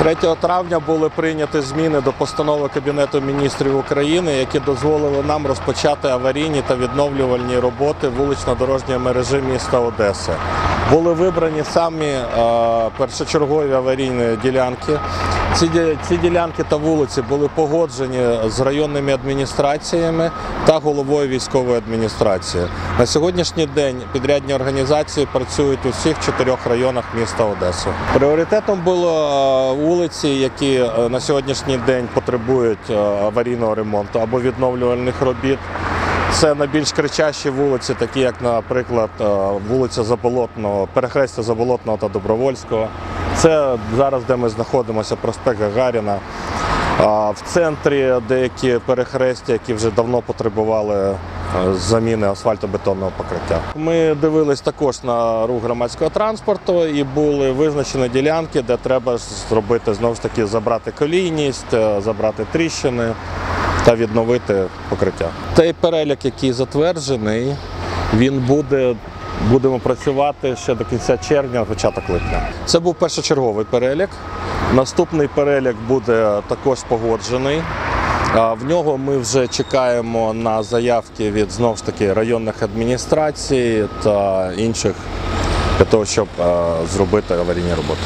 3 травня були прийняті зміни до постанови Кабінету міністрів України, які дозволили нам розпочати аварійні та відновлювальні роботи вулично-дорожньої мережі міста Одеси. Були вибрані самі е, першочергові аварійні ділянки. Ці, ці ділянки та вулиці були погоджені з районними адміністраціями та головою військової адміністрації. На сьогоднішній день підрядні організації працюють у всіх чотирьох районах міста Одеси. Пріоритетом було е, вулиці, які е, на сьогоднішній день потребують е, аварійного ремонту або відновлювальних робіт. Це найбільш кричащі вулиці, такі як, наприклад, вулиця Заболотного, перехрестя Заболотного та Добровольського. Це зараз, де ми знаходимося, проспект Гагаріна. В центрі деякі перехрестя, які вже давно потребували е, заміни асфальтобетонного покриття. Ми дивились також на рух громадського транспорту і були визначені ділянки, де треба зробити знову ж таки забрати колійність, е, забрати тріщини та відновити покриття. Той перелік, який затверджений, він буде. Будемо працювати ще до кінця червня, початок липня. Це був першочерговий перелік. Наступний перелік буде також погоджений. В нього ми вже чекаємо на заявки від знову ж таки районних адміністрацій та інших для того, щоб зробити аварійні роботи.